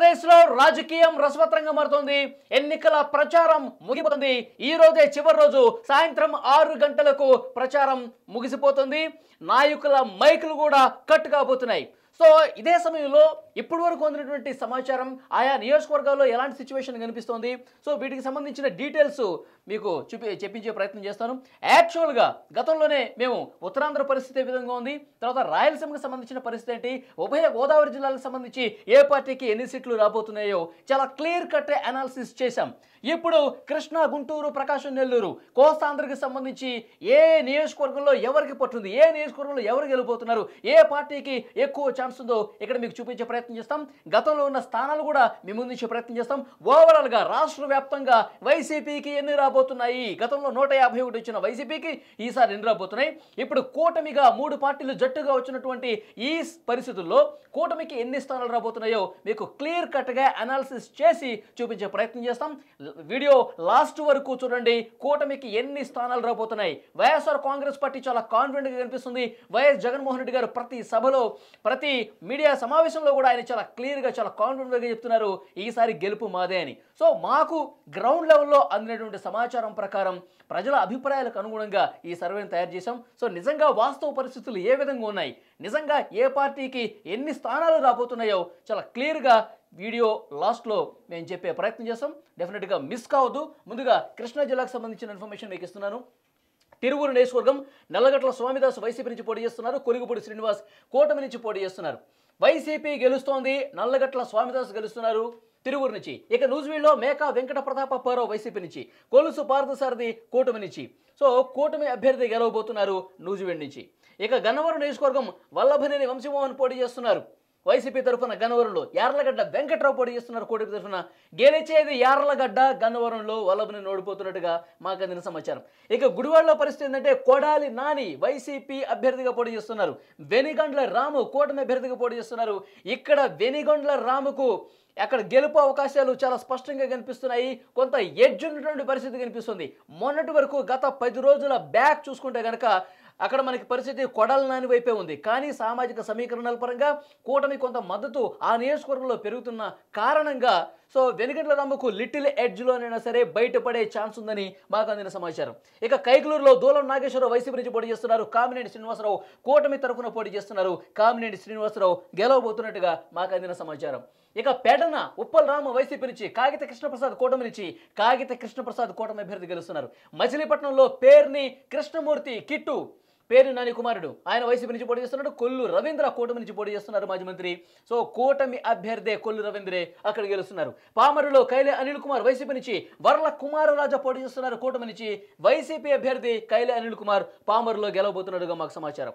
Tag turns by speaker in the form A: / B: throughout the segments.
A: ఆంధ్రప్రదేశ్లో రాజకీయం రసవత్రంగా మారుతోంది. ఎన్నికల ప్రచారం ముగిపోతుంది. ఈ రోజే చివరి రోజు సాయంత్రం ఆరు గంటలకు ప్రచారం ముగిసిపోతుంది. నాయకుల మైకులు కూడా కట్ కాబోతున్నాయి. సో ఇదే సమయంలో ఇప్పటి వరకు అందినటువంటి సమాచారం ఆయా నియోజకవర్గాల్లో ఎలాంటి సిచ్యువేషన్ కనిపిస్తోంది? సో వీటికి సంబంధించిన డీటెయిల్స్ మీకు చూపి చెప్పించే ప్రయత్నం చేస్తాను. యాక్చువల్గా గతంలోనే మేము ఉత్తరాంధ్ర పరిస్థితి ఏ విధంగా ఉంది? తర్వాత రాయలసీమకు సంబంధించిన పరిస్థితి ఏంటి? ఉభయ గోదావరి జిల్లాలకు సంబంధించి ఏ పార్టీకి ఎన్ని సీట్లు రాబోతున్నాయో చాలా క్లియర్ కట్ అనాలిసిస్ చేశాం. ఇప్పుడు కృష్ణా గుంటూరు ప్రకాశం నెల్లూరు కోస్తాంధ్రకి సంబంధించి ఏ నియోజకవర్గంలో ఎవరికి పట్టుంది ఏ నియోజకవర్గంలో ఎవరు గెలిపోతున్నారు ఏ పార్టీకి ఎక్కువ ఛాన్స్ ఉందో ఇక్కడ మీకు చూపించే ప్రయత్నం చేస్తాం. గతంలో ఉన్న స్థానాలు కూడా మీ ముందుంచే ప్రయత్నం చేస్తాం. ఓవరాల్గా రాష్ట్ర వ్యాప్తంగా వైసీపీకి ఎన్ని రాబోతున్నాయి? గతంలో నూట యాభై ఒకటి వచ్చిన వైసీపీకి ఈసారి ఎన్ని రాబోతున్నాయి? ఇప్పుడు కూటమిగా మూడు పార్టీలు జట్టుగా వచ్చినటువంటి ఈ పరిస్థితుల్లో కూటమికి ఎన్ని స్థానాలు రాబోతున్నాయో మీకు క్లియర్ కట్గా అనాలిసిస్ చేసి చూపించే ప్రయత్నం చేస్తాం. వీడియో లాస్ట్ వరకు చూడండి. కూటమికి ఎన్ని స్థానాలు రాబోతున్నాయి? వైఎస్ఆర్ కాంగ్రెస్ పార్టీ చాలా కాన్ఫిడెంట్గా కనిపిస్తుంది. వైఎస్ జగన్మోహన్ రెడ్డి గారు ప్రతి సభలో ప్రతి మీడియా సమావేశంలో కూడా ఆయన చాలా క్లియర్గా చాలా కాన్ఫిడెంట్గా చెప్తున్నారు. ఈసారి గెలుపు మాదే అని. సో మాకు గ్రౌండ్ లెవెల్లో అందినటువంటి సమాచారం ప్రకారం ప్రజల అభిప్రాయాలకు అనుగుణంగా ఈ సర్వేని తయారు చేశాం. సో నిజంగా వాస్తవ పరిస్థితులు ఏ విధంగా ఉన్నాయి? నిజంగా ఏ పార్టీకి ఎన్ని స్థానాలు రాబోతున్నాయో చాలా క్లియర్గా వీడియో లాస్ట్లో మేము చెప్పే ప్రయత్నం చేస్తాం. డెఫినెట్గా మిస్ కావద్దు. ముందుగా కృష్ణా జిల్లాకు సంబంధించిన ఇన్ఫర్మేషన్ మీకు ఇస్తున్నాను. తిరువురు నియోజకవర్గం నల్లగట్ల స్వామిదాస్ వైసీపీ నుంచి పోటీ చేస్తున్నారు. కొలుగుపూడి శ్రీనివాస్ కూటమి నుంచి పోటీ చేస్తున్నారు. వైసీపీ గెలుస్తోంది. నల్లగట్ల స్వామిదాస్ గెలుస్తున్నారు తిరువురు నుంచి. ఇక నూజివీడులో మేకా వెంకట ప్రతాప పారావు వైసీపీ నుంచి. కొలుసు పార్థసారథి కూటమి నుంచి. సో కూటమి అభ్యర్థి గెలవబోతున్నారు నూజివీడు నుంచి. ఇక గన్నవరం నియోజకవర్గం వల్లభనేని వంశీమోహన్ పోటీ చేస్తున్నారు. వైసీపీ తరఫున గన్నవరంలో యార్లగడ్డ వెంకట్రావు పోటీ చేస్తున్నారు కూటమి తరఫున గెలిచేది యార్లగడ్డ గన్నవరంలో వల్లభని ఓడిపోతున్నట్టుగా మాకు అందిన సమాచారం. ఇక గుడివాడలో పరిస్థితి ఏంటంటే కొడాలి నాని వైసీపీ అభ్యర్థిగా పోటీ చేస్తున్నారు. వెనిగండ్ల రాము కూటమి అభ్యర్థిగా పోటీ చేస్తున్నారు. ఇక్కడ వెనిగండ్ల రాముకు అక్కడ గెలుపు అవకాశాలు చాలా స్పష్టంగా కనిపిస్తున్నాయి. కొంత ఎడ్జ్ ఉన్నటువంటి పరిస్థితి కనిపిస్తుంది. మొన్నటి వరకు గత పది రోజుల బ్యాక్ చూసుకుంటే కనుక అక్కడ మనకి పరిస్థితి కొడల నాని వైపే ఉంది. కానీ సామాజిక సమీకరణల పరంగా కూటమి కొంత మద్దతు ఆ నియోజకవర్గంలో పెరుగుతున్న కారణంగా సో వెనుగంటల రామకు లిటిల్ ఎడ్జ్లోనైనా సరే బయటపడే ఛాన్స్ ఉందని మాకు అందిన సమాచారం. ఇక కైకలూరులో దూలం నాగేశ్వరరావు వైసీపీ నుంచి పోటీ చేస్తున్నారు. కామినేని శ్రీనివాసరావు కూటమి తరఫున పోటీ చేస్తున్నారు. కామినేని శ్రీనివాసరావు గెలవబోతున్నట్టుగా మాకు అందిన సమాచారం. ఇక పెడన ఉప్పల్ రామ వైసీపీ నుంచి కాగిత కృష్ణప్రసాద్ కూటమి నుంచి కాగిత కృష్ణప్రసాద్ కూటమి అభ్యర్థి గెలుస్తున్నారు. మచిలీపట్నంలో పేర్ని కృష్ణమూర్తి కిట్టు పేరు నాని కుమారుడు. ఆయన వైసీపీ నుంచి పోటీ చేస్తున్నాడు. కొల్లు రవీంద్ర కూటమి నుంచి పోటీ చేస్తున్నారు మాజీ మంత్రి. సో కూటమి అభ్యర్థి కొల్లు రవీంద్రే అక్కడ గెలుస్తున్నారు. పామరులో కైలే అనిల్ కుమార్ వైసీపీ నుంచి వరల కుమారరాజా పోటీ చేస్తున్నారు కూటమి నుంచి. వైసీపీ అభ్యర్థి కైలే అనిల్ కుమార్ పామరులో గెలవబోతున్నట్టుగా మాకు సమాచారం.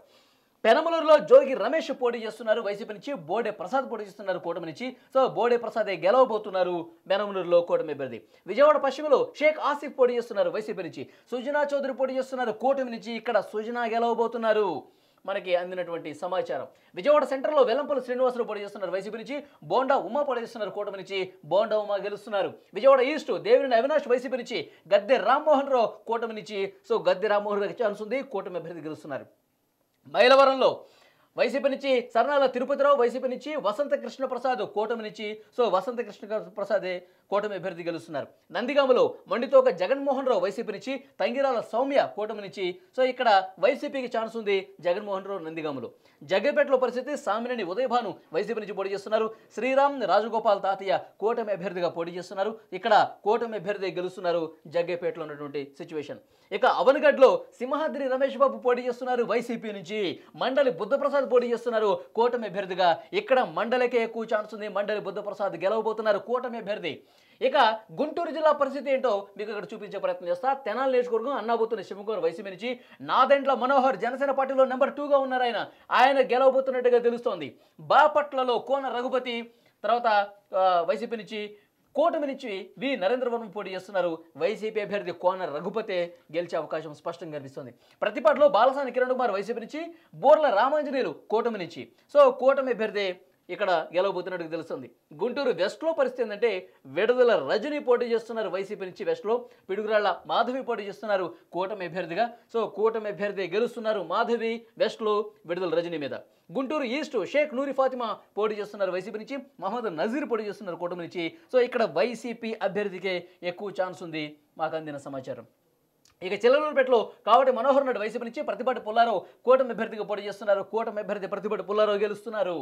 A: పెనమలూరులో జోగి రమేష్ పోటీ చేస్తున్నారు. వైసీపీ నుంచి బోడే ప్రసాద్ పోటీ చేస్తున్నారు కూటమి నుంచి. సో బోడే ప్రసాదే గెలవబోతున్నారు పెనమలూరులో కూటమి అభ్యర్థి. విజయవాడ పశ్చిమలో షేక్ ఆసిఫ్ పోటీ చేస్తున్నారు వైసీపీ నుంచి. సుజనా చౌదరి పోటీ చేస్తున్నారు కూటమి నుంచి. ఇక్కడ సుజనా గెలవబోతున్నారు. మనకి అందినటువంటి సమాచారం. విజయవాడ సెంటర్లో వెల్లంపల్లి శ్రీనివాసులు పోటీ చేస్తున్నారు వైసీపీ నుంచి. బోండా ఉమా పోటీ చేస్తున్నారు కూటమి నుంచి. బోండా ఉమా గెలుస్తున్నారు. విజయవాడ ఈస్ట్ దేవిని అవినాష్ వైసీపీ నుంచి. గద్దె రామ్మోహన్ రావు కూటమి నుంచి. సో గద్దె రామ్మోహన్ రావు ఛాన్స్ ఉంది. కూటమి అభ్యర్థి గెలుస్తున్నారు. మైలవరంలో వైసీపీ నుంచి సరణాల తిరుపతిరావు వైసీపీ నుంచి వసంత కృష్ణప్రసాద్ కూటమి నుంచి. సో వసంత కృష్ణ ప్రసాదే కూటమి అభ్యర్థి గెలుస్తున్నారు. నందిగామలో మండితోక జగన్మోహన్ రావు వైసీపీ నుంచి తంగిరాల సౌమ్య కూటమి నుంచి. సో ఇక్కడ వైసీపీకి ఛాన్స్ ఉంది జగన్మోహన్ రావు నందిగామలో. జగ్గపేటలో పరిస్థితి సామినేని ఉదయభాను వైసీపీ నుంచి పోటీ చేస్తున్నారు. శ్రీరామ్ రాజగోపాల్ తాతయ్య కూటమి అభ్యర్థిగా పోటీ చేస్తున్నారు. ఇక్కడ కూటమి అభ్యర్థి గెలుస్తున్నారు జగ్గపేటలో ఉన్నటువంటి సిచ్యువేషన్. ఇక అవనగడ్లో సింహాద్రి రమేష్ బాబు పోటీ చేస్తున్నారు వైసీపీ నుంచి. మండలి బుద్ధప్రసాద్ పోటీ చేస్తున్నారు. కూటమి అభ్యర్థిగా ఇక్కడ మండలికే ఎక్కువ ఛాన్స్ ఉంది. మండలి బుద్ధప్రసాద్ గెలవబోతున్నారు. కూటమి అభ్యర్థి. ఇక గుంటూరు జిల్లా పరిస్థితి ఏంటో మీకు ఇక్కడ చూపించే ప్రయత్నం చేస్తా. తెనాలి నియోజకవర్గం అన్నాబోతున్న శివకుమార్ వైసీపీ నుంచి నాదెంట్ల మనోహర్ జనసేన పార్టీలో నెంబర్ టూగా ఉన్నారు ఆయన. ఆయన గెలవబోతున్నట్టుగా తెలుస్తోంది. బాపట్లలో కోన రఘుపతి తర్వాత వైసీపీ నుంచి కూటమి నుంచి వి. నరేంద్ర వర్మ పోటీ చేస్తున్నారు. వైసీపీ అభ్యర్థి కోన రఘుపతే గెలిచే అవకాశం స్పష్టంగా కనిపిస్తుంది. ప్రతిపాటులో బాలసాని కిరణ్ కుమార్ వైసీపీ నుంచి బోర్ల రామాంజనేయులు కూటమి నుంచి. సో కూటమి అభ్యర్థి ఇక్కడ గెలవబోతున్నట్టు తెలుస్తుంది. గుంటూరు వెస్ట్లో పరిస్థితి ఏంటంటే విడుదల రజని పోటీ చేస్తున్నారు వైసీపీ నుంచి వెస్ట్లో పిడుగురాళ్ళ మాధవి పోటీ చేస్తున్నారు కూటమి అభ్యర్థిగా. సో కూటమి అభ్యర్థి గెలుస్తున్నారు మాధవి వెస్ట్లో విడుదల రజని మీద. గుంటూరు ఈస్ట్ షేక్ నూరి ఫాతిమా పోటీ చేస్తున్నారు వైసీపీ నుంచి. మహమ్మద్ నజీర్ పోటీ చేస్తున్నారు కూటమి నుంచి. సో ఇక్కడ వైసీపీ అభ్యర్థికే ఎక్కువ ఛాన్స్ ఉంది. మాకు అందిన సమాచారం. ఇక చిల్లలూరుపేటలో కావటి మనోహర్ నాయుడు వైసీపీ నుంచి ప్రతిపాటి పుల్లారావు కూటమి అభ్యర్థిగా పోటీ చేస్తున్నారు. కూటమి అభ్యర్థి ప్రతిపాటి పుల్లారావు గెలుస్తున్నారు.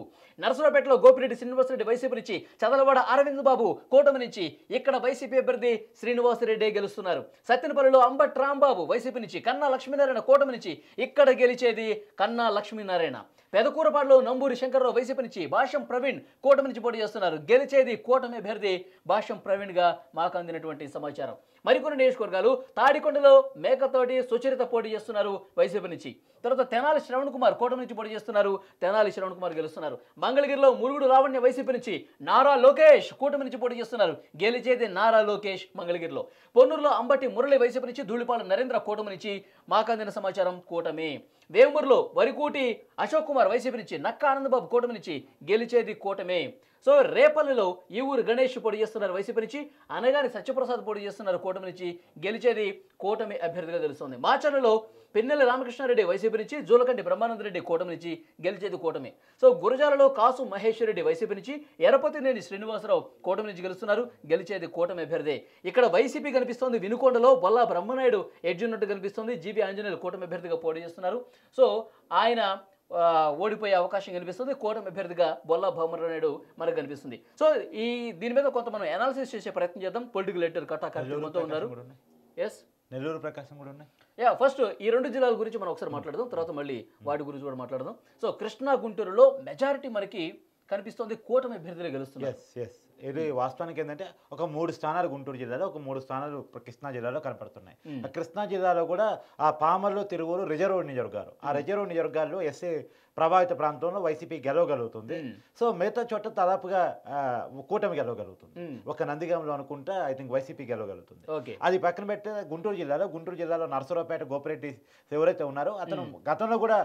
A: నరసరావుపేటలో గోపిరెడ్డి శ్రీనివాసరెడ్డి వైసీపీ నుంచి చదలవాడ అరవింద్ బాబు కూటమి నుంచి ఇక్కడ వైసీపీ అభ్యర్థి శ్రీనివాసరెడ్డి గెలుస్తున్నారు. సత్యనపల్లిలో అంబట్ రాంబాబు వైసీపీ నుంచి కన్నా లక్ష్మీనారాయణ కూటమి నుంచి ఇక్కడ గెలిచేది కన్నా లక్ష్మీనారాయణ. పెదకూరపాడులో నంబూరి శంకర్రావు వైసీపీ నుంచి భాష్యం ప్రవీణ్ కూటమి నుంచి పోటీ చేస్తున్నారు. గెలిచేది కూటమి అభ్యర్థి భాష్యం ప్రవీణ్గా మాకు అందినటువంటి సమాచారం. మరికొన్ని నియోజకవర్గాలు తాడికొండలో మేకతోటి సుచరిత పోటీ చేస్తున్నారు వైసీపీ నుంచి. తర్వాత తెనాలి శ్రవణ్ కుమార్ కూటమి నుంచి పోటీ చేస్తున్నారు. తెనాలి శ్రవణ్ కుమార్ గెలుస్తున్నారు. మంగళగిరిలో మురుగుడు లావణ్య వైసీపీ నుంచి నారా లోకేష్ కూటమి నుంచి పోటీ చేస్తున్నారు. గెలిచేది నారా లోకేష్ మంగళగిరిలో. పొన్నూరులో అంబటి మురళి వైసీపీ నుంచి ధూళిపాల నరేంద్ర కూటమి నుంచి మాకు అందిన సమాచారం కూటమి. వేమూరులో వరికూటి అశోక్ కుమార్ వైసీపీ నుంచి నక్క ఆనందబాబు కూటమి నుంచి గెలిచేది కూటమే. సో రేపల్లిలో ఈ ఊరు గణేష్ పోటీ చేస్తున్నారు వైసీపీ నుంచి అనగాని సత్యప్రసాద్ పోటీ చేస్తున్నారు కూటమి నుంచి. గెలిచేది కూటమి అభ్యర్థిగా తెలుస్తుంది. మాచర్లలో పిన్నెల్లి రామకృష్ణారెడ్డి వైసీపీ నుంచి జూలకంటి బ్రహ్మానందరెడ్డి కూటమి నుంచి గెలిచేది కూటమి. సో గురజాలలో కాసు మహేశ్వరరెడ్డి వైసీపీ నుంచి ఎరపతినేని శ్రీనివాసరావు కూటమి నుంచి గెలుస్తున్నారు గెలిచేది కూటమి అభ్యర్థి. ఇక్కడ వైసీపీ కనిపిస్తోంది వినుకొండలో బొల్లా బ్రహ్మనాయుడు ఎడ్జున్నట్టు కనిపిస్తుంది జీబీ ఆంజనేయులు కూటమి అభ్యర్థిగా పోటీ చేస్తున్నారు. సో ఆయన ఓడిపోయే అవకాశం కనిపిస్తుంది. కూటమి అభ్యర్థిగా బొల్లా భామరాయుడు మనకు కనిపిస్తుంది. సో ఈ దీని మీద కొంత మనం అనాలిసిస్ చేసే ప్రయత్నం చేద్దాం. పొలిటికల్ లెటర్ కట్టా ఉన్నారు. ఎస్
B: నెల్లూరు ప్రకాశం కూడా ఉన్నాయి.
A: యా ఫస్ట్ ఈ రెండు జిల్లాల గురించి మనం ఒకసారి మాట్లాడదాం. తర్వాత మళ్ళీ వాటి గురించి కూడా మాట్లాడదాం. సో కృష్ణా గుంటూరులో మెజారిటీ మనకి కనిపిస్తోంది. కూటమి అభ్యర్థులే గెలుస్తున్నారు.
B: ఎస్ ఇది వాస్తవానికి ఏంటంటే ఒక మూడు స్థానాలు గుంటూరు జిల్లాలో ఒక మూడు స్థానాలు కృష్ణా జిల్లాలో కనపడుతున్నాయి. ఆ కృష్ణా జిల్లాలో కూడా ఆ పామర్లు తిరువూరు రిజర్వ్ నియోజకవర్గాలు. ఆ రిజర్వ్ నియోజకవర్గాల్లో ఎస్ఏ ప్రభావిత ప్రాంతంలో వైసీపీ గెలవగలుగుతుంది. సో మిగతా చోట దాదాపుగా కూటమి గెలవగలుగుతుంది. ఒక నందిగాంలో అనుకుంటే ఐ థింక్ వైసీపీ గెలవగలుగుతుంది. అది పక్కన పెడితే గుంటూరు జిల్లాలో గుంటూరు జిల్లాలో నరసరావుపేట గోపిరెడ్డి ఎవరైతే ఉన్నారో అతను గతంలో కూడా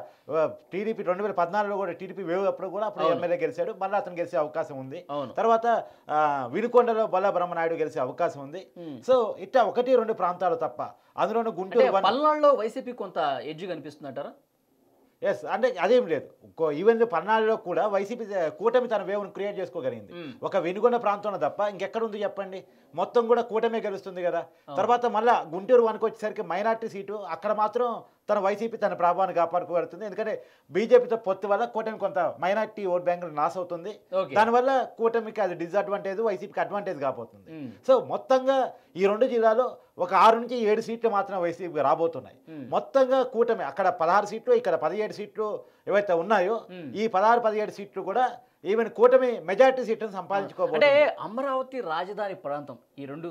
B: టీడీపీ రెండు వేల పద్నాలుగులో కూడా టీడీపీ వేవ్ అప్పుడు కూడా అప్పుడు. ఎమ్మెల్యే గెలిచాడు. మళ్ళీ అతను గెలిచే అవకాశం ఉంది. తర్వాత వినుకొండలో బల్ల బ్రహ్మనాయుడు గెలిచే అవకాశం ఉంది. సో ఇట్లా ఒకటి రెండు ప్రాంతాలు తప్ప. అందులోనూ గుంటూరు
A: పల్నాడులో వైసీపీ కొంత ఎడ్జ్ కనిపిస్తుందంటారా
B: ఎస్ అంటే అదేం లేదు. ఈవెన్ పల్నాడులో కూడా వైసీపీ కూటమి తన వేవ్ను క్రియేట్ చేసుకోగలిగింది. ఒక వెనుగొండ ప్రాంతంలో తప్ప ఇంకెక్కడ ఉంది చెప్పండి? మొత్తం కూడా కూటమే గెలుస్తుంది కదా. తర్వాత మళ్ళా గుంటూరు వరకు వచ్చేసరికి మైనార్టీ సీటు అక్కడ మాత్రం తన వైసీపీ తన ప్రభావాన్ని కాపాడుకోగలుగుతుంది. ఎందుకంటే బీజేపీతో పొత్తు వల్ల కూటమి కొంత మైనార్టీ ఓట్ బ్యాంక్ నాశ అవుతుంది. దానివల్ల కూటమికి అది డిసడ్వాంటేజ్ వైసీపీకి అడ్వాంటేజ్ కాబోతుంది. సో మొత్తంగా ఈ రెండు జిల్లాలో ఒక ఆరు నుంచి ఏడు సీట్లు మాత్రం వైసీపీ రాబోతున్నాయి. మొత్తంగా కూటమి అక్కడ పదహారు సీట్లు ఇక్కడ పదిహేడు సీట్లు ఏవైతే ఉన్నాయో. ఈ పదహారు పదిహేడు సీట్లు కూడా ఈవెన్ కూటమి మెజారిటీ సీట్లను
A: అంటే
B: సంపాదించుకోబోతుంది
A: అమరావతి రాజధాని ప్రాంతం ఈ రెండు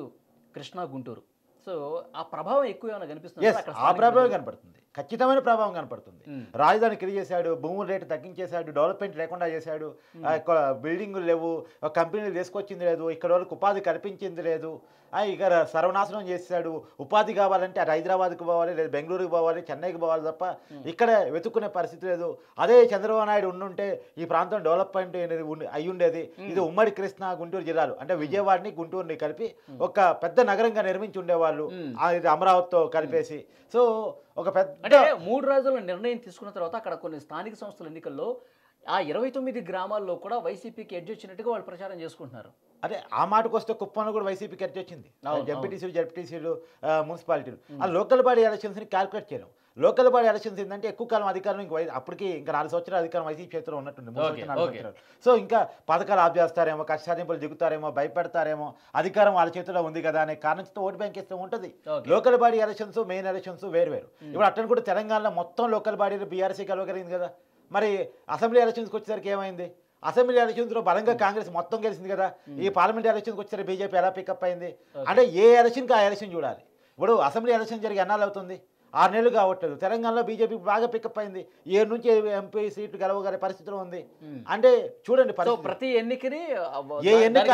A: కృష్ణా గుంటూరు. సో ఆ ప్రభావం ఎక్కువ ఏమైనా కనిపిస్తుంది?
B: ఆ ప్రభావం కనపడుతుంది. ఖచ్చితమైన ప్రభావం కనపడుతుంది. రాజధాని కిరి చేశాడు భూముల రేటు తగ్గించేశాడు డెవలప్మెంట్ లేకుండా చేశాడు. బిల్డింగులు లేవు కంపెనీలు తీసుకొచ్చింది లేదు ఇక్కడ వాళ్ళకి ఉపాధి కల్పించింది లేదు. ఇక్కడ సర్వనాశనం చేశాడు. ఉపాధి కావాలంటే అటు హైదరాబాద్కి పోవాలి లేదా బెంగళూరుకి పోవాలి చెన్నైకి పోవాలి తప్ప ఇక్కడ వెతుక్కునే పరిస్థితి లేదు. అదే చంద్రబాబు నాయుడు ఉండుంటే ఈ ప్రాంతం డెవలప్మెంట్ అయి ఉండేది ఇది ఉమ్మడి కృష్ణా గుంటూరు జిల్లాలు. అంటే విజయవాడని గుంటూరుని కలిపి ఒక పెద్ద నగరంగా నిర్మించి ఉండేవాళ్ళు. అమరావతితో కలిపేసి. సో ఒక పెద్ద
A: అంటే మూడు రోజుల నిర్ణయం తీసుకున్న తర్వాత అక్కడ కొన్ని స్థానిక సంస్థల ఎన్నికల్లో ఆ ఇరవై తొమ్మిది గ్రామాల్లో కూడా వైసీపీకి ఎడ్జ్ వచ్చినట్టుగా వాళ్ళు ప్రచారం చేసుకుంటున్నారు.
B: అదే ఆ మాటకు వస్తే కుప్పంలో కూడా వైసీపీకి ఎట్టి వచ్చింది. జడ్పీటీసీలు జడ్పీటీసీలు మున్సిపాలిటీలు. ఆ లోకల్ బాడీ ఎలక్షన్స్ని క్యాల్కులేట్ చేయలేం. లోకల్ బాడీ ఎలక్షన్స్ ఏంటంటే ఎక్కువ కాలం అధికారం ఇంక అప్పటికి ఇంకా నాలుగు సంవత్సరాలు అధికారం వైసీపీ చేతిలో ఉన్నట్టుంది మూడు సంవత్సరాలు. సంవత్సరాలు. సో ఇంకా పథకాలు ఆఫ్ చేస్తారేమో కష్టాదింపులు దిగుతారేమో భయపెడతారేమో అధికారం వాళ్ళ చేతిలో ఉంది కదా అనే కారణంతో ఓటు బ్యాంక్ ఇస్తే ఉంటుంది. Local body elections main elections వేరు వేరు. ఇప్పుడు అట్లని కూడా తెలంగాణలో మొత్తం లోకల్ బాడీలు బీఆర్సీ కలవగలిగింది కదా. మరి అసెంబ్లీ ఎలక్షన్స్కి వచ్చేసరికి ఏమైంది? అసెంబ్లీ ఎలక్షన్స్లో బలంగా కాంగ్రెస్ మొత్తం గెలిచింది కదా. ఈ పార్లమెంట్ ఎలక్షన్కి వచ్చేసరికి బీజేపీ ఎలా పికప్ అయింది? అంటే ఏ ఎలక్షన్కి ఆ ఎలక్షన్ చూడాలి. ఇప్పుడు అసెంబ్లీ ఎలక్షన్ జరిగి ఎన్నాళ్ళు అవుతుంది? ఆరు నెలలు కావట్లేదు. తెలంగాణలో బీజేపీ బాగా పికప్ అయింది. ఏడు నుంచి ఎంపీ సీట్లు గెలవగల పరిస్థితిలో ఉంది. అంటే చూడండి
A: ప్రతి ఎన్నికని
B: ఏ ఎన్నిక.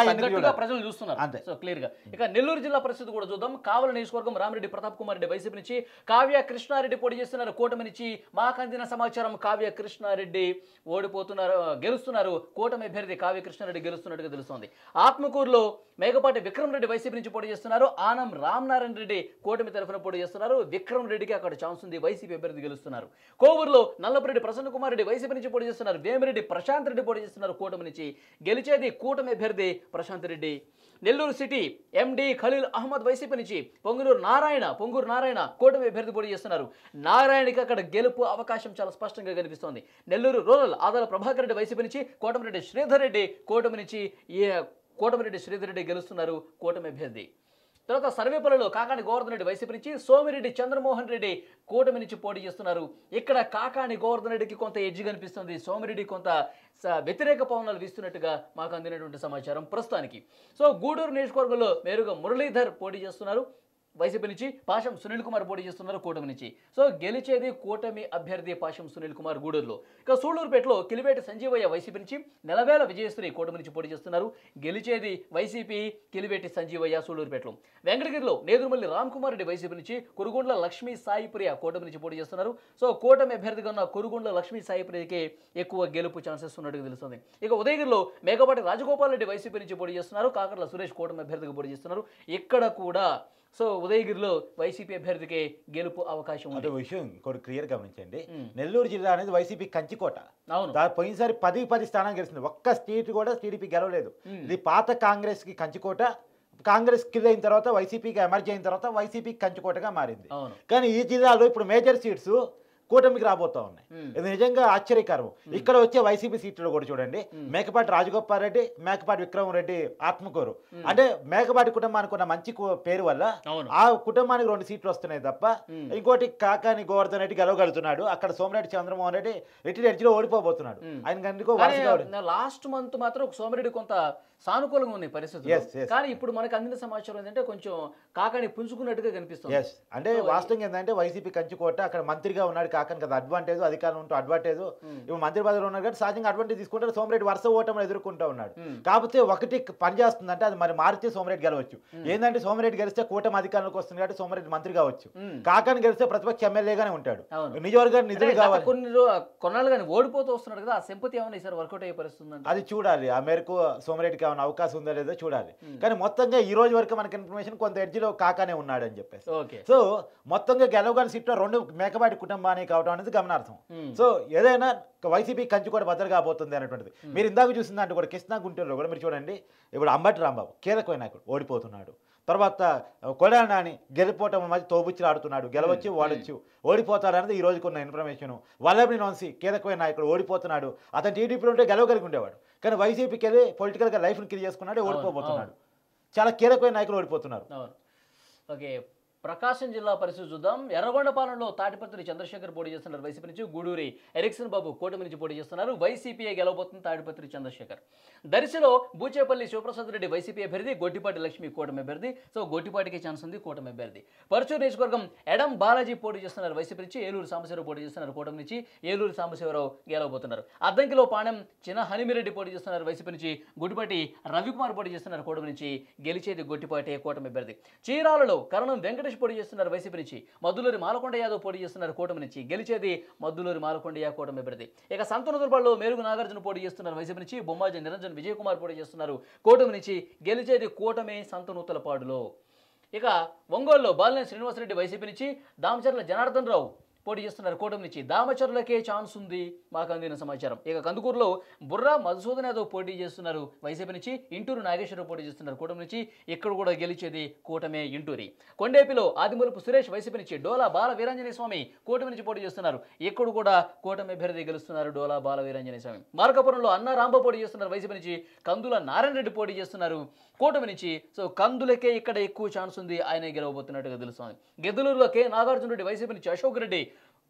A: ప్రజలు చూస్తున్నారు.
B: అంతే.
A: సో క్లియర్గా. ఇక నెల్లూరు జిల్లా పరిస్థితి కూడా చూద్దాం. కావల నియోజకవర్గం రామిరెడ్డి ప్రతాప్ కుమార్ రెడ్డి వైసీపీ నుంచి కావ్య కృష్ణారెడ్డి పోటీ చేస్తున్నారు. కూటమి నుంచి మాకు అందిన సమాచారం కావ్య కృష్ణారెడ్డి ఓడిపోతున్నారు గెలుస్తున్నారు. కూటమి అభ్యర్థి కావ్య కృష్ణారెడ్డి గెలుస్తున్నట్టుగా తెలుస్తోంది. ఆత్మకూరులో మేకపాటి విక్రమ్ రెడ్డి వైసీపీ నుంచి పోటీ చేస్తున్నారు. ఆనం రామనారాయణ రెడ్డి కూటమి తరఫున పోటీ చేస్తున్నారు. విక్రమ్ రెడ్డికి అక్కడ ఛాన్స్ ఉంది. వైసీపీ అభ్యర్థి గెలుస్తున్నారు. కోవూరులో నల్లపురెడ్డి ప్రసన్న కుమార్ రెడ్డి వైసీపీ నుంచి పోటీ చేస్తున్నారు. వేమిరెడ్డి ప్రశాంత్ రెడ్డి పోటీ చేస్తున్నారు కూటమి నుంచి. గెలిచేది కూటమి అభ్యర్థి Prashant Reddy. Nellore city M D Khaleel Ahmed YCP నుంచి పొంగునూరు నారాయణ పొంగూరు నారాయణ కూటమి అభ్యర్థి పోటీ చేస్తున్నారు. నారాయణకి అక్కడ గెలుపు అవకాశం చాలా స్పష్టంగా కనిపిస్తోంది. నెల్లూరు రూరల్ ఆదాల ప్రభాకర్ రెడ్డి వైసీపీ నుంచి కోటమిరెడ్డి శ్రీధర్ రెడ్డి కూటమి నుంచి ఈ కోటమిరెడ్డి శ్రీధర్ రెడ్డి గెలుస్తున్నారు కూటమి అభ్యర్థి. తర్వాత సర్వేపల్లిలో కాకాని గోవర్ధన్ రెడ్డి వైసీపీ నుంచి సోమిరెడ్డి చంద్రమోహన్ రెడ్డి కూటమి నుంచి పోటీ చేస్తున్నారు. ఇక్కడ కాకాని గోవర్ధన్ రెడ్డికి కొంత ఎడ్జ్ కనిపిస్తుంది. సోమిరెడ్డి కొంత స- వ్యతిరేక పవనాలు వీస్తున్నట్టుగా మాకు అందినటువంటి సమాచారం ప్రస్తుతానికి. సో గూడూరు నియోజకవర్గంలో మేరుగా మురళీధర్ పోటీ చేస్తున్నారు. వైసీపీ నుంచి పాషం సునీల్ కుమార్ పోటీ చేస్తున్నారు కూటమి నుంచి. సో గెలిచేది కూటమి అభ్యర్థి పాషం సునీల్ కుమార్ గూడూరులో. ఇక సూళ్ళూరుపేటలో కిలివేటి సంజీవయ్య వైసీపీ నుంచి నెలవేల విజయశ్రీ కూటమి నుంచి పోటీ చేస్తున్నారు. గెలిచేది వైసీపీ కిలివేటి సంజీవయ్య సూళ్ళూరుపేటలో వెంకటగిరిలో నేదురుమల్లి రామ్ కుమార్ రెడ్డి వైసీపీ నుంచి కురుగుండ్ల లక్ష్మీ సాయిప్రియ కూటమి నుంచి పోటీ చేస్తున్నారు. సో కూటమి అభ్యర్థిగా ఉన్న కురుగుండ్ల లక్ష్మీ సాయిప్రియకి ఎక్కువ గెలుపు ఛాన్సెస్ ఉన్నట్టుగా తెలుస్తుంది. ఇక ఉదయగిరిలో మేకపాటి రాజగోపాల్ రెడ్డి వైసీపీ నుంచి పోటీ చేస్తున్నారు. కాకర్ల సురేష్ కూటమి అభ్యర్థిగా పోటీ చేస్తున్నారు. ఇక్కడ కూడా సో ఉదయగిరిలో వైసీపీ అభ్యర్థికి గెలుపు అవకాశం ఉంది.
B: అంటే విషయం ఇంకోటి క్లియర్ గమనించండి. నెల్లూరు జిల్లా అనేది వైసీపీ కంచికోట.
A: అవును.
B: పోయినసారి పది పది స్థానాలు గెలిచింది. ఒక్క సీట్ కూడా టీడీపీ గెలవలేదు. ఇది పాత కాంగ్రెస్కి కంచికోట కాంగ్రెస్ కిల్ అయిన తర్వాత వైసీపీకి ఎమర్జీ అయిన తర్వాత వైసీపీ కంచికోటగా మారింది. కానీ ఈ జిల్లాలో ఇప్పుడు మేజర్ సీట్స్ కూటమికి రాబోతా ఉన్నాయి. ఇది నిజంగా ఆశ్చర్యకరం. ఇక్కడ వచ్చే వైసీపీ సీట్లు కూడా చూడండి. మేకపాటి రాజగోపాల్ రెడ్డి మేకపాటి విక్రమ్ రెడ్డి ఆత్మకూరు అంటే మేకపాటి కుటుంబానికి ఉన్న మంచి పేరు వల్ల ఆ కుటుంబానికి రెండు సీట్లు వస్తున్నాయి తప్ప. ఇంకోటి కాకాని గోవర్ధన్ రెడ్డి గెలవగలుగుతున్నాడు. అక్కడ సోమిరెడ్డి చంద్రమోహన్ రెడ్డి రిటైర్ ఎడ్జ్లో ఓడిపోబోతున్నాడు. ఆయన
A: లాస్ట్ మంత్ మాత్రం సోమిరెడ్డి కొంత సానుకూలంగా ఉన్నాయి పరిస్థితులు. కానీ ఇప్పుడు మనకు అందిన సమాచారం ఏంటంటే కొంచెం కాకాని పుంజుకున్నట్టుగా కనిపిస్తుంది.
B: ఎస్ అంటే వాస్తవంగా ఏంటంటే వైసీపీ కంచుకోట అక్కడ మంత్రిగా ఉన్నాడు కాకని కదా అడ్వాంటేజ్ అధికారం ఉంటూ అడ్వాంటేజ్ ఇప్పుడు మంత్రి పదవిలో ఉన్నాడు కాబట్టి సహజంగా అడ్వాంటేజ్ తీసుకుంటారు సోమరెడ్డి వరుస ఓటమి ఎదుర్కొంటూ ఉన్నాడు.
A: మ్మ్.
B: కాకపోతే ఒకటి పని చేస్తుందంటే అది మరి మారితే సోమరెడ్డి గెలవచ్చు. ఏంటంటే సోమరెడ్డి గెలిస్తే కూటమి అధికారంలోకి వస్తుంది కాబట్టి సోమరెడ్డి మంత్రి కావచ్చు. కాకాని గెలిస్తే ప్రతిపక్ష ఎమ్మెల్యేగానే ఉంటాడు. నిజవర్గాన్ని నిధులు కావాలి.
A: కొన్ని కొన్నాళ్ళు కానీ ఓడిపోతూ వస్తున్నాడు కదా ఆ సింపతి ఏమైనా ఈసారి వర్కౌట్ అయ్యే పరిస్థితి ఉందంటే
B: అది చూడాలి. ఆ మేరకు సోమరెడ్డికి ఏమైనా అవకాశం ఉందో లేదో చూడాలి. కానీ మొత్తంగా ఈ రోజు వరకు మనకి ఇన్ఫర్మేషన్ కొంత ఎడ్జిలో కాకానే ఉన్నాడు అని చెప్పేసి సో మొత్తంగా గెలవగల సీట్లో రెండు మేకపాటి కుటుంబానికి కావడం అనేది గమనార్థం. సో ఏదైనా వైసీపీ కంచి కూడా భద్ర కాబోతుంది అనేటువంటిది. మీరు ఇందాక చూసిన దాంట్లో కూడా కృష్ణా గుంటూరులో కూడా మీరు చూడండి ఇప్పుడు అంబటి రాంబాబు కీలకమైన ఓడిపోతున్నాడు. తర్వాత కొడాలి నాని గెలిపోవటం మధ్య తోబుచ్చి ఆడుతున్నాడు. గెలవచ్చు ఓడొచ్చు ఓడిపోతాడు అనేది ఈ రోజుకున్న ఇన్ఫర్మేషన్ వల్లభని నోన్సి కీలకమైన నాయకుడు ఓడిపోతున్నాడు. అతను టీడీపీలో ఉంటే గెలవగలిగి ఉండేవాడు. కానీ వైసీపీకి వెళ్ళి పొలిటికల్గా లైఫ్ని కిల్ చేసుకున్నాడు ఓడిపోబోతున్నాడు. చాలా కీలకమైన నాయకులు ఓడిపోతున్నారు.
A: ఓకే ప్రకాశం జిల్లా పరిస్థితి చూద్దాం. ఎర్రగొండపాలెంలో తాటిపత్రి చంద్రశేఖర్ పోటీ చేస్తున్నారు. వైసీపీ నుంచి గూడూరి ఎరిక్సన్ బాబు కూటమి నుంచి పోటీ చేస్తున్నారు. వైసీపీ గెలవబోతుంది తాటిపత్రి చంద్రశేఖర్. దర్శిలో బూచేపల్లి శివప్రసాద్ రెడ్డి వైసీపీ అభ్యర్థి గొట్టిపాటి లక్ష్మి కూటమి అభ్యర్థి. సో గొట్టిపాటికి ఛాన్స్ ఉంది కూటమి అభ్యర్థి. పరచూరు నియోజకవర్గం ఎడం బాలాజీ పోటీ చేస్తున్నారు. వైసీపీ నుంచి ఏలూరు సాంబశివరావు పోటీ చేస్తున్నారు. కూటమి నుంచి ఏలూరు సాంబశివరావు గెలవబోతున్నారు. అద్దంకిలో పాణెం చిన్న హనిమిరెడ్డి పోటీ చేస్తున్నారు. వైసీపీ నుంచి గుడిపాటి రవికుమార్ పోటీ చేస్తున్నారు. కూటమి నుంచి గెలిచేది గొట్టిపాటి కూటమి అభ్యర్థి. చీరాలలో కరణం వెంకటేష్ పోటీ చేస్తున్నారు వైసీపీ నుంచి. మద్దులూరి మాలకొండ యాదవ్ పోటీ చేస్తున్నారు కూటమి నుంచి. గెలిచేది మద్దులూరి మాలకొండ కూటమి అభ్యర్థి. ఇక సంతనదుర్పాడులో మేరుగు నాగార్జున పోటీ చేస్తున్నారు వైసీపీ నుంచి. బొమ్మాజీ నిరంజన్ విజయ్ కుమార్ పోటీ చేస్తున్నారు కూటమి నుంచి. గెలిచేది కూటమి సంతనూతలపాడులో ఇక ఒంగోలులో బాలినేని శ్రీనివాసరెడ్డి వైసీపీ నుంచి. దామచర్ల జనార్దన్ రావు పోటీ చేస్తున్నారు కూటమి నుంచి. దామచరులకే ఛాన్స్ ఉంది. మాకు అందిన సమాచారం. ఇక కందుకూరులో బుర్రా మధుసూదన్ యాదవ్ పోటీ చేస్తున్నారు. వైసీపీ నుంచి ఇంటూరు నాగేశ్వరరావు పోటీ చేస్తున్నారు కూటమి నుంచి. ఇక్కడ కూడా గెలిచేది కూటమే ఇంటూరి. కొండేపిలో ఆదిమూలపు సురేష్ వైసీపీ నుంచి డోలా బాల వీరాంజనేయ స్వామి కూటమి నుంచి పోటీ చేస్తున్నారు. ఇక్కడ కూడా కూటమి అభ్యర్థి గెలుస్తున్నారు డోలా బాల వీరాంజనేయ స్వామి. మార్కాపురంలో అన్న రాంబ పోటీ చేస్తున్నారు వైసీపీ నుంచి. కందుల నారాయణ రెడ్డి పోటీ చేస్తున్నారు కూటమి నుంచి. సో కందులకే ఇక్కడ ఎక్కువ ఛాన్స్ ఉంది. ఆయన గెలవబోతున్నట్టుగా తెలుస్తుంది. గెదులూరులో కె. నాగార్జున రెడ్డి వైసీపీ నుంచి అశోక్ రెడ్డి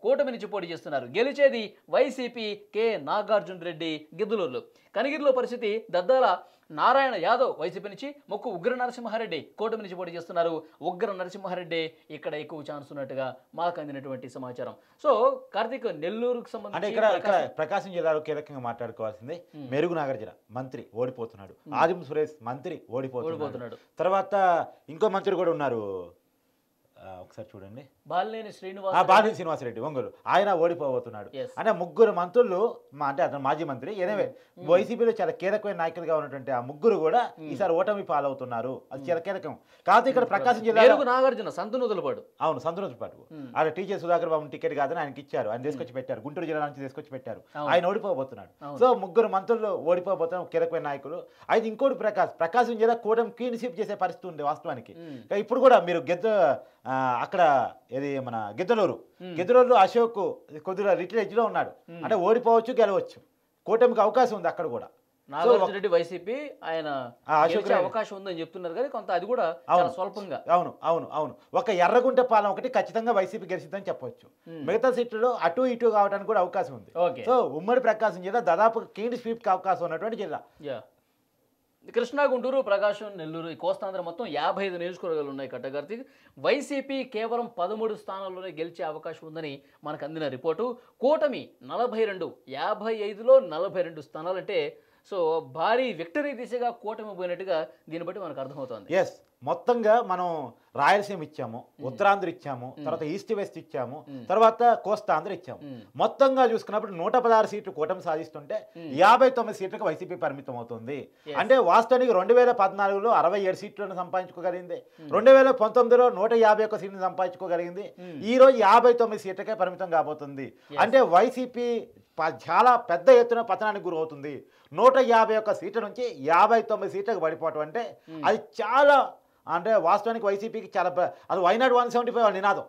A: కూటమి నుంచి పోటీ చేస్తున్నారు. గెలిచేది వైసీపీ కె నాగార్జున రెడ్డి గిద్దలూరులో. కనిగిరిలో పరిస్థితి దద్దాల నారాయణ యాదవ్ వైసీపీ నుంచి మొక్కు ఉగ్ర నరసింహారెడ్డి కూటమి నుంచి పోటీ చేస్తున్నారు. ఉగ్ర నరసింహారెడ్డి ఇక్కడ ఎక్కువ ఛాన్స్ ఉన్నట్టుగా మాకు అందినటువంటి సమాచారం. సో కార్తీక్ నెల్లూరుకు సంబంధించి
B: ఇక్కడ ఇక్కడ
A: ప్రకాశం-
B: జిల్లాలో కీలకంగా మాట్లాడుకోవాల్సింది మెరుగు నాగార్జున మంత్రి ఓడిపోతున్నాడు. ఆదిం సురేష్ మంత్రి ఓడిపోతున్నాడు. తర్వాత ఇంకో మంత్రి కూడా ఉన్నారు. ఒకసారి చూడండి.
A: బాలినేని
B: ఆ
A: శ్రీనివాస్
B: బాలి శ్రీనివాసరెడ్డి ఒంగోలు. ఆయన ఓడిపోబోతున్నాడు. అంటే ముగ్గురు మంత్రులు అంటే అతను మాజీ మంత్రి ఎనవే వైసీపీలో చాలా కీలకమైన నాయకులుగా ఉన్నటువంటి ఆ ముగ్గురు కూడా ఈసారి ఓటమి పాలవుతున్నారు. అది చాలా కీలకం. కాకపోతే ఇక్కడ ప్రకాశం
A: మెరుగు నాగార్జున సంతు నదులపాడు
B: అవును సంతోష్ పాటు ఆయన టీచర్ సుధాకర్ బాబు టికెట్ కాదని ఆయనకి ఇచ్చారు. ఆయన తీసుకొచ్చి పెట్టారు. గుంటూరు జిల్లా నుంచి తీసుకొచ్చి పెట్టారు. ఆయన ఓడిపోబోతున్నాడు. సో ముగ్గురు మంత్రులు ఓడిపోబోతున్నారు. కీలకమైన నాయకులు. అయితే ఇంకోటి ప్రకాశ్ ప్రకాశం జిల్లా కూటమి క్లీన్ చేసే పరిస్థితి ఉంది వాస్తవానికి. ఇప్పుడు కూడా మీరు గెద్ద అక్కడ ఇది మన గిద్దలూరు. గిద్దలూరు అశోక్ కొద్దిగా రిటైల్లో ఉన్నాడు. అంటే ఓడిపోవచ్చు గెలవచ్చు. కూటమికి అవకాశం ఉంది అక్కడ కూడా.
A: నాగార్జున రెడ్డి వైసీపీ ఆయన. అవకాశం ఉందని చెప్తున్నారు కానీ కొంత అది కూడా. స్వల్పంగా.
B: అవును అవును అవును. ఒక ఎర్రగుంట పాలెం ఒకటి ఖచ్చితంగా వైసీపీ గెలిచిద్దని చెప్పొచ్చు. మిగతా సీట్లలో అటు ఇటు కావడానికి కూడా అవకాశం ఉంది. సో ఉమ్మడి ప్రకాశం జిల్లా దాదాపు క్లీన్ స్వీప్కి అవకాశం ఉన్నటువంటి జిల్లా.
A: కృష్ణా గుంటూరు ప్రకాశం నెల్లూరు ఈ కోస్తాంధ్ర మొత్తం యాభై ఐదు నియోజకవర్గాలు ఉన్నాయి కట్టగార్తీ వైసీపీ కేవలం పదమూడు స్థానాల్లోనే గెలిచే అవకాశం ఉందని మనకు అందిన రిపోర్టు. కూటమి నలభై రెండు యాభై ఐదులో నలభై రెండు స్థానాలంటే సో భారీ విక్టరీ దిశగా కూటమి పోయినట్టుగా దీన్ని బట్టి మనకు అర్థమవుతోంది.
B: ఎస్ మొత్తంగా మనం రాయలసీమ ఇచ్చాము ఉత్తరాంధ్ర ఇచ్చాము తర్వాత ఈస్ట్ వెస్ట్ ఇచ్చాము తర్వాత కోస్తాంధ్ర ఇచ్చాము. మొత్తంగా చూసుకున్నప్పుడు నూట పదహారు సీట్లు కూటమి సాధిస్తుంటే యాభై తొమ్మిది సీట్లకు వైసీపీ పరిమితం అవుతుంది. అంటే వాస్తవానికి రెండు వేల పద్నాలుగులో అరవై ఏడు సీట్లను సంపాదించుకోగలిగింది. రెండు వేల పంతొమ్మిదిలో నూట యాభై ఒక్క సీట్లను సంపాదించుకోగలిగింది. ఈ రోజు యాభై తొమ్మిది సీట్లకే పరిమితం కాబోతుంది. అంటే వైసీపీ చాలా పెద్ద ఎత్తున పతనానికి గురవుతుంది. నూట యాభై ఒక్క సీట్ల నుంచి యాభై తొమ్మిది సీట్లకు పడిపోవటం అంటే అది చాలా అంటే వాస్తవానికి వైసీపీకి చాలా అది వైనాడు వన్ సెవెంటీ ఫైవ్ నినాదం.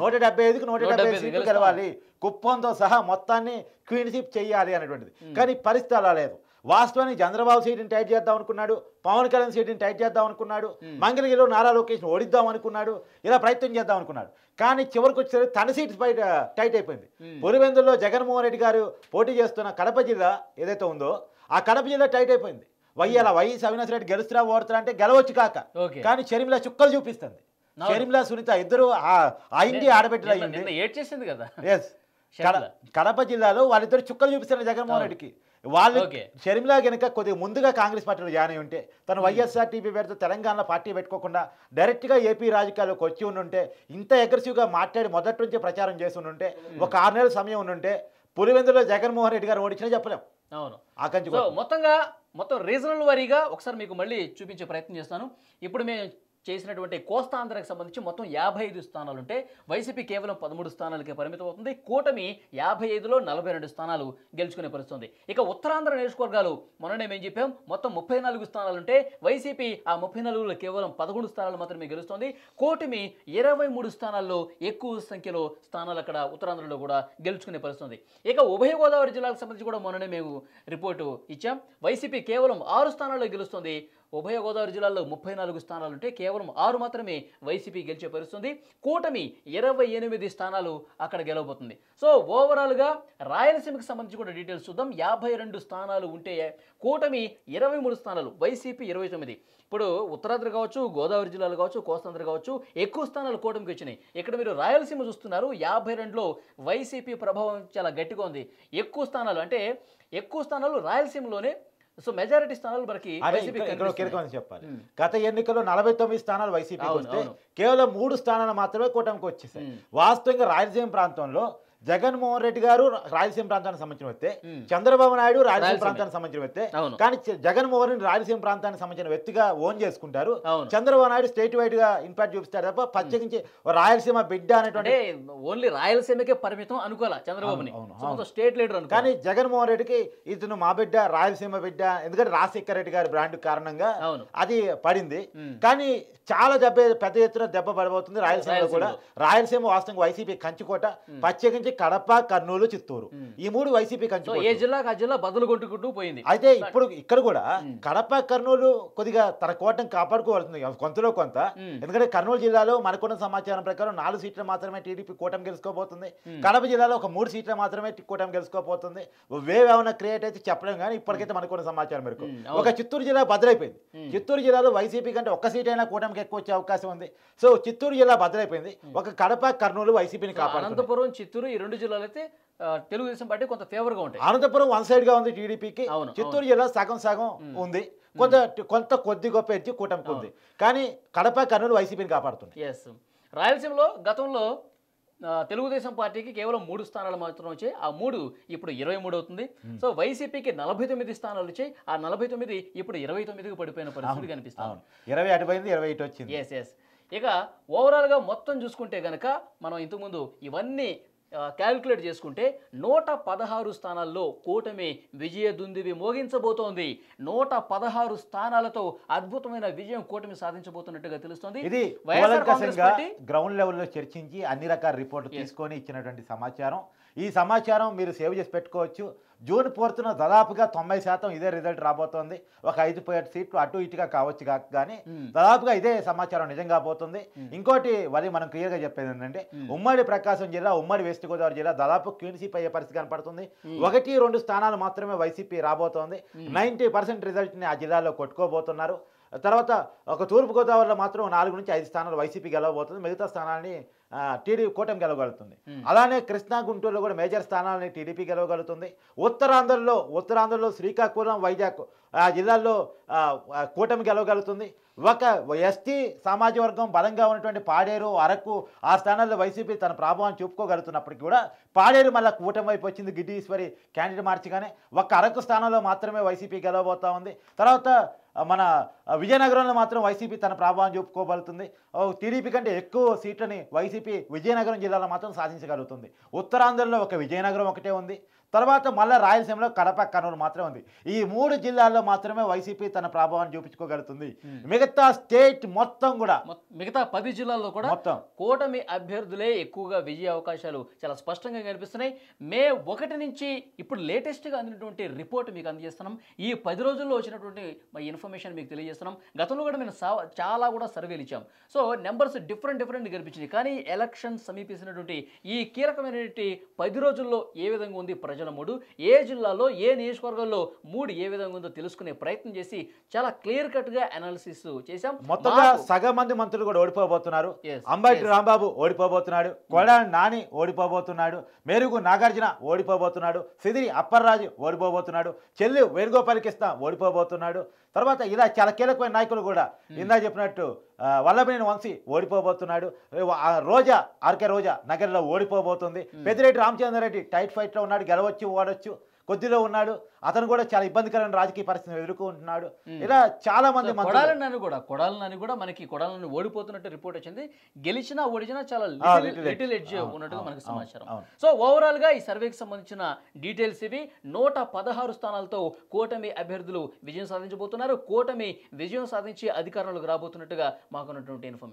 B: నూట డెబ్బై ఐదుకి నూట డెబ్బై
A: ఐదు
B: సీట్లు. గెలవాలి. కుప్పంతో సహా మొత్తాన్ని క్వీన్ షిప్ చేయాలి అనేటువంటిది. కానీ పరిస్థితి అలా లేదు. వాస్తవానికి చంద్రబాబు సీట్ని టైట్ చేద్దాం అనుకున్నాడు పవన్ కళ్యాణ్ సీట్ని టైట్ చేద్దాం అనుకున్నాడు మంగళగిరిలో నారా లోకేష్ ఓడిద్దాం అనుకున్నాడు ఇలా ప్రయత్నం చేద్దాం అనుకున్నాడు. కానీ చివరికి వచ్చేసరికి తన సీట్ బయట టైట్ అయిపోయింది. పులివెందుల్లో జగన్మోహన్ రెడ్డి గారు పోటీ చేస్తున్న కడప జిల్లా ఏదైతే ఉందో కడప జిల్లా టైట్ అయిపోయింది. వయ్యాల వైఎస్ అవినాష్ రెడ్డి గెలుస్తున్నా ఓడుతున్నా అంటే గెలవచ్చు కాక. కానీ షర్మిల చుక్కలు చూపిస్తుంది. షర్మిల సునీత ఇద్దరు ఆ- ఆ ఇంటి ఆడబిడ్డలు
A: నిన్న-
B: అయ్యింది.
A: నిన్న ఏడ్ చేసింది కదా
B: ఎస్. కడప జిల్లాలో వాళ్ళిద్దరు చుక్కలు చూపిస్తున్నారు జగన్మోహన్ రెడ్డికి. వాళ్ళు. షర్మిల గనుక కొద్దిగా ముందుగా కాంగ్రెస్ పార్టీలో జాయిన్ అయి ఉంటే తను వైఎస్ఆర్ టీపీ పెడితే తెలంగాణలో పార్టీ పెట్టుకోకుండా డైరెక్ట్గా ఏపీ రాజకీయాల్లోకి వచ్చి ఉండుంటే ఇంత అగ్రెసివ్గా మాట్లాడి మొదటి నుంచి ప్రచారం చేసి ఉండుంటే ఒక ఆరు నెలల సమయం ఉండుంటే పులివెందులో జగన్మోహన్ రెడ్డి గారు ఓడించినా చెప్పలేం.
A: అవును. మొత్తంగా మొత్తం రీజనల్ వారీగా ఒకసారి మీకు మళ్ళీ చూపించే ప్రయత్నం చేస్తాను. ఇప్పుడు మేము చేసినటువంటి కోస్తాంధ్రకు సంబంధించి మొత్తం యాభై ఐదు స్థానాలు ఉంటే వైసీపీ కేవలం పదమూడు స్థానాలకే పరిమితం అవుతుంది కూటమి యాభై ఐదులో నలభై రెండు స్థానాలు గెలుచుకునే పరిస్థితుంది. ఇక ఉత్తరాంధ్ర నియోజకవర్గాలు మొన్ననే మేము చెప్పాం మొత్తం ముప్పై నాలుగు స్థానాలు ఉంటే వైసీపీ ఆ ముప్పై నాలుగులో కేవలం పదకొండు స్థానాలు మాత్రమే గెలుస్తోంది. కూటమి ఇరవై మూడు స్థానాల్లో ఎక్కువ సంఖ్యలో స్థానాలు అక్కడ ఉత్తరాంధ్రలో కూడా గెలుచుకునే పరిస్థితుంది. ఇక ఉభయ గోదావరి జిల్లాకు సంబంధించి కూడా మొన్ననే మేము రిపోర్టు ఇచ్చాం. వైసీపీ కేవలం ఆరు స్థానాల్లో గెలుస్తుంది. ఉభయ గోదావరి జిల్లాలో ముప్పై నాలుగు స్థానాలు ఉంటే కేవలం ఆరు మాత్రమే వైసీపీ గెలిచే పరిస్థితుంది. కూటమి ఇరవై ఎనిమిది స్థానాలు అక్కడ గెలవబోతుంది. సో ఓవరాల్గా రాయలసీమకు సంబంధించి కూడా డీటెయిల్స్ చూద్దాం. యాభై రెండు స్థానాలు ఉంటే కూటమి ఇరవై మూడు స్థానాలు వైసీపీ ఇరవై తొమ్మిది. ఇప్పుడు ఉత్తరాంధ్ర కావచ్చు గోదావరి జిల్లాలు కావచ్చు కోస్తాంధ్ర కావచ్చు ఎక్కువ స్థానాలు కూటమికి వచ్చినాయి. ఇక్కడ మీరు రాయలసీమ చూస్తున్నారు. యాభై రెండులో వైసీపీ ప్రభావం చాలా గట్టిగా ఉంది. ఎక్కువ స్థానాలు అంటే ఎక్కువ స్థానాలు రాయలసీమలోనే సో మెజారిటీ స్థానాలు మనకి వైసీపీ
B: ఇక్కడ-. కీలకమని చెప్పాలి గత ఎన్నికల్లో నలభై తొమ్మిది స్థానాలు వైసీపీకి
A: అవును,
B: వస్తే. కేవలం మూడు స్థానాలు మాత్రమే కూటమికి వచ్చేసాయి. వాస్తవంగా రాయలసీమ ప్రాంతంలో జగన్మోహన్ రెడ్డి గారు రాయలసీమ ప్రాంతానికి సంబంధించిన వ్యక్తే. చంద్రబాబు నాయుడు రాయలసీమ. ప్రాంతానికి సంబంధించిన వ్యక్తే. కానీ జగన్మోహన్ రెడ్డి రాయలసీమ ప్రాంతానికి సంబంధించిన వ్యక్తిగా ఓన్ చేసుకుంటారు. చంద్రబాబు నాయుడు స్టేట్ వైడ్గా ఇంపాక్ట్ చూపిస్తారు తప్ప ప్రత్యేకించి రాయలసీమ బిడ్డ అనేటువంటి
A: ఓన్లీ రాయలసీమకే పరిమితం అనుకోవాలా. మొత్తం స్టేట్ లీడర్
B: కానీ జగన్మోహన్ రెడ్డికి ఇతను మా బిడ్డ రాయలసీమ బిడ్డ ఎందుకంటే రాజశేఖర రెడ్డి గారి బ్రాండ్ కారణంగా అది పడింది. కానీ చాలా దెబ్బ పెద్ద ఎత్తున దెబ్బ పడబోతుంది రాయలసీమలో కూడా రాయలసీమ వాస్తవంగా వైసీపీ కంచుకోట ప్రత్యేకించి కడప కర్నూలు చిత్తూరు. ఈ మూడు వైసీపీ కంచు
A: ఏ జిల్లాకు ఆ జిల్లా బదులు కొట్టుకుంటూ పోయింది.
B: అయితే ఇప్పుడు ఇక్కడ కూడా. కడప కర్నూలు కొద్దిగా తన కోటను కాపాడుకోవాల్సింది. కొంతలో కొంత. ఎందుకంటే కర్నూలు జిల్లాలో మనకున్న సమాచారం ప్రకారం నాలుగు సీట్లు మాత్రమే టీడీపీ కూటమి గెలుచుకోబోతుంది. కడప జిల్లాలో ఒక మూడు సీట్లు మాత్రమే కూటమి గెలుచుకోబోతుంది. వేవ్ ఏమైనా క్రియేట్ అయితే చెప్పలేం కానీ ఇప్పటికైతే మనకున్న సమాచారం మేరకు. ఒక. చిత్తూరు జిల్లా భద్రైపోయింది
A: ఉమ్.
B: చిత్తూరు జిల్లాలో వైసీపీ కంటే ఒక్క సీట్ అయినా కూటమికి ఎక్కువ వచ్చే అవకాశం ఉంది. సో చిత్తూరు జిల్లా భద్రైపోయింది ఒక కడప కర్నూలు వైసీపీని
A: సో
B: కాపాడుతుంది
A: అనంతపురం చిత్తూరు ఈ రెండు జిల్లాలు అయితే తెలుగుదేశం పార్టీ కొంత ఫేవర్గా ఉంటాయి.
B: అనంతపురం వన్ సైడ్గా ఉంది టీడీపీకి
A: అవును,
B: చిత్తూరు జిల్లా సగం సగం ఉంది. కొంత కొంత కొద్ది గొప్ప ఎత్తి కూటమికి ఉంది. కానీ కడప కర్నూలు వైసీపీని కాపాడుతుంది
A: ఎస్ రాయలసీమలో గతంలో తెలుగుదేశం పార్టీకి కేవలం మూడు స్థానాలు మాత్రం వచ్చాయి. ఆ మూడు ఇప్పుడు ఇరవై మూడు అవుతుంది. సో వైసీపీకి నలభై తొమ్మిది స్థానాలు వచ్చాయి. ఆ నలభై తొమ్మిది ఇప్పుడు ఇరవై తొమ్మిదికి పడిపోయిన పరిస్థితి కనిపిస్తుంది
B: అవును. ఇరవై అటు పోయింది ఇరవై ఇటు వచ్చింది.
A: ఎస్ ఎస్ ఇక ఓవరాల్గా మొత్తం చూసుకుంటే గనక మనం ఇంతకుముందు ఇవన్నీ క్యాలిక్యులేట్ చేసుకుంటే నూట పదహారు స్థానాల్లో కూటమి విజయ దుందివి మోగించబోతోంది. నూట పదహారు స్థానాలతో అద్భుతమైన విజయం కూటమి సాధించబోతున్నట్టుగా తెలుస్తోంది.
B: ఇది గ్రౌండ్ లెవెల్లో చర్చించి అన్ని రకాల రిపోర్ట్లు తీసుకొని ఇచ్చినటువంటి సమాచారం. ఈ సమాచారం మీరు సేవ్ చేసి పెట్టుకోవచ్చు. జూన్ ఫోర్త్న దాదాపుగా తొంభై శాతం ఇదే రిజల్ట్ రాబోతోంది. ఒక ఐదు సీట్లు అటు ఇటుగా కావచ్చు కానీ. దాదాపుగా ఇదే సమాచారం నిజంగా పోతుంది. ఇంకోటి మరి మనం క్లియర్గా చెప్పేది ఏంటంటే ఉమ్మడి ప్రకాశం జిల్లా ఉమ్మడి వెస్ట్ గోదావరి జిల్లా దాదాపు క్లీన్షిప్ అయ్యే పరిస్థితి కనపడుతుంది. ఒకటి రెండు స్థానాలు మాత్రమే వైసీపీ రాబోతోంది. నైంటీ పర్సెంట్ రిజల్ట్ని ఆ జిల్లాలో కొట్టుకోబోతున్నారు. తర్వాత ఒక తూర్పు గోదావరిలో మాత్రం నాలుగు నుంచి ఐదు స్థానాలు వైసీపీ గెలవబోతుంది. మిగతా స్థానాలని టీడీపీ కూటమి గెలవగలుగుతుంది. అలానే కృష్ణా గుంటూరులో కూడా మేజర్ స్థానాలని టీడీపీ గెలవగలుగుతుంది. ఉత్తరాంధ్రలో ఉత్తరాంధ్రలో శ్రీకాకుళం వైజాగ్ ఆ జిల్లాల్లో కూటమి గెలవగలుగుతుంది. ఒక ఎస్టీ సామాజిక వర్గం బలంగా ఉన్నటువంటి పాడేరు అరకు ఆ స్థానాల్లో వైసీపీ తన ప్రభావాన్ని చూపుకోగలుగుతున్నప్పటికీ కూడా పాడేరు మళ్ళీ కూటమి వైపు వచ్చింది గిడ్డి ఈశ్వరి క్యాండిడేట్ మార్చిగానే. ఒక్క అరకు స్థానంలో మాత్రమే వైసీపీ గెలవబోతా ఉంది. తర్వాత మన విజయనగరంలో మాత్రం వైసీపీ తన ప్రభావం చూపుకోగలుగుతుంది టీడీపీ కంటే ఎక్కువ సీట్లని వైసీపీ విజయనగరం జిల్లాలో మాత్రం సాధించగలుగుతుంది. ఉత్తరాంధ్రలో ఒక విజయనగరం ఒకటే ఉంది. తర్వాత మళ్ళీ రాయలసీమలో కడప కర్నూలు మాత్రమే ఉంది. ఈ మూడు జిల్లాల్లో మాత్రమే వైసీపీ తన ప్రభావాన్ని చూపించుకోగలుగుతుంది. మిగతా స్టేట్ మొత్తం కూడా
A: మిగతా పది జిల్లాల్లో కూడా
B: మొత్తం.
A: కూటమి అభ్యర్థులే ఎక్కువగా విజయ అవకాశాలు చాలా స్పష్టంగా కనిపిస్తున్నాయి. మే ఒకటి నుంచి ఇప్పుడు లేటెస్ట్గా అందినటువంటి రిపోర్ట్ మీకు అందజేస్తున్నాం. ఈ పది రోజుల్లో వచ్చినటువంటి ఇన్ఫర్మేషన్ మీకు తెలియజేస్తున్నాం. గతంలో కూడా మేము చాలా కూడా సర్వేలు ఇచ్చాం. సో నెంబర్స్ డిఫరెంట్ డిఫరెంట్ కనిపించింది. కానీ ఎలక్షన్ సమీపిస్తున్నటువంటి ఈ కీలకమైనటువంటి పది రోజుల్లో ఏ విధంగా ఉంది ప్రజల మూడు? ఏ జిల్లాలో ఏ నియోజకవర్గాల్లో మూడు ఏ విధంగా ఉందో తెలుసుకునే ప్రయత్నం చేసి చాలా క్లియర్ కట్గా అనాలిసిస్ చేశాం.
B: మొత్తంగా సగం మంది మంత్రులు కూడా ఓడిపోబోతున్నారు. అంబటి. రాంబాబు ఓడిపోబోతున్నాడు. కొడాలి నాని ఓడిపోబోతున్నాడు. మెరుగు నాగార్జున ఓడిపోబోతున్నాడు. సిదిరి అప్పర్రాజు ఓడిపోబోతున్నాడు. చెల్లి వేణుగోపాల్ కృష్ణ ఓడిపోబోతున్నాడు. తర్వాత ఇలా చాలా కీలకమైన నాయకులు కూడా ఇందా చెప్పినట్టు వల్లభనేని వంశీ ఓడిపోబోతున్నాడు. రోజా ఆర్కే రోజా నగర్లో ఓడిపోబోతుంది. పెద్దిరెడ్డి రామచంద్రారెడ్డి టైట్ ఫైట్లో ఉన్నాడు. గెలవచ్చు ఓడొచ్చు. కొద్దిలో ఉన్నాడు. అతను కూడా చాలా ఇబ్బందికరమైన రాజకీయ పరిస్థితిని ఎదుర్కొంటున్నాడు. ఇలా చాలా మంది
A: కొడాలని కూడా కొడాలని కూడా మనకి కొడాలని ఓడిపోతున్నట్టు రిపోర్ట్ వచ్చింది. గెలిచినా ఓడిచినా చాలా. Little edge. ఉన్నట్టుగా మనకి సమాచారం. సో ఓవరాల్గా ఈ సర్వేకి సంబంధించిన డీటెయిల్స్ ఇవి. నూట పదహారు స్థానాలతో కూటమి అభ్యర్థులు విజయం సాధించబోతున్నారు. కూటమి విజయం సాధించి అధికారంలోకి రాబోతున్నట్టుగా మాకున్నటువంటి ఇన్ఫర్మేషన్.